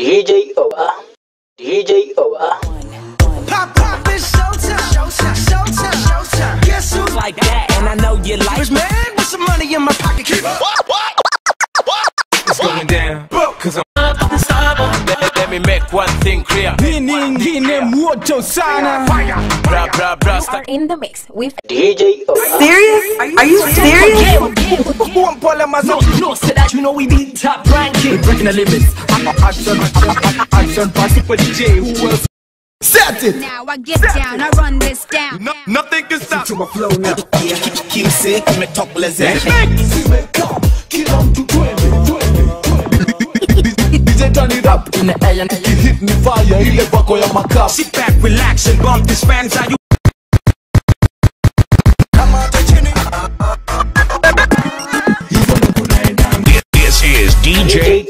DJ Obah. DJ Obah. Pop, pop, it's showtime. Showtime, showtime, showtime. Guess who's like that, and I know you like Rich man with some money in my pocket. Keep up. What? What? What? It's going down. Cause I'm let, let me make one thing clear. hii nyingine moto sana. Bra bra bra sta- are in the mix with DJ Obah. Serious? Are you serious? Kuwa mpole mazo. No, say that you know we be top ranking. We Breaking the limits. Action, action, action. Pass for DJ. Who else? Set it. Now I get down, I run this down. Nothing can stop. To my flow now. Kimse, kimetokelezea. DJ turn it up in the air and hit me fire ile vako ya makaa. Sit back, relax, and bump this fans out. You DJ.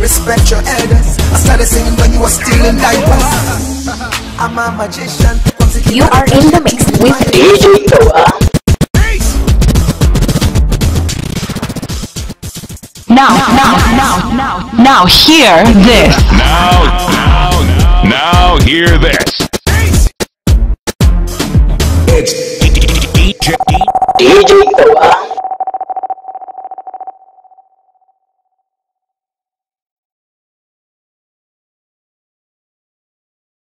Respect your elders. I started singing when you were still in diapers. I'm a magician. you are in the mix with DJ Obah. Now, now, now, now, now, hear this. Now, now, now, hear this. It's DJ DJ Obah.